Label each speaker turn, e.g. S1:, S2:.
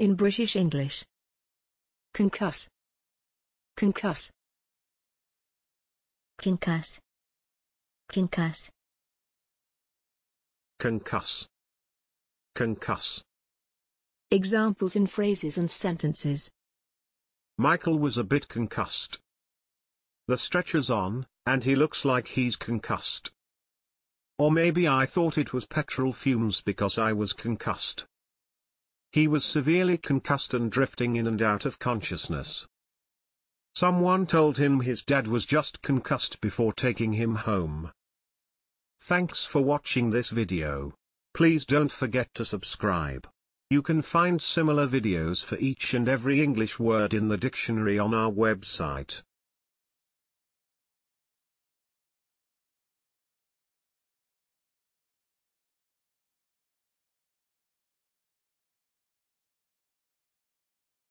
S1: In British English. Concuss. Concuss.
S2: concuss, concuss,
S3: concuss, concuss.
S1: Examples in phrases and sentences.
S3: Michael was a bit concussed. The stretcher's on, and he looks like he's concussed. Or maybe I thought it was petrol fumes because I was concussed. He was severely concussed and drifting in and out of consciousness. Someone told him his dad was just concussed before taking him home. Thanks for watching this video. Please don't forget to subscribe. You can find similar videos for each and every English word in the dictionary on our website.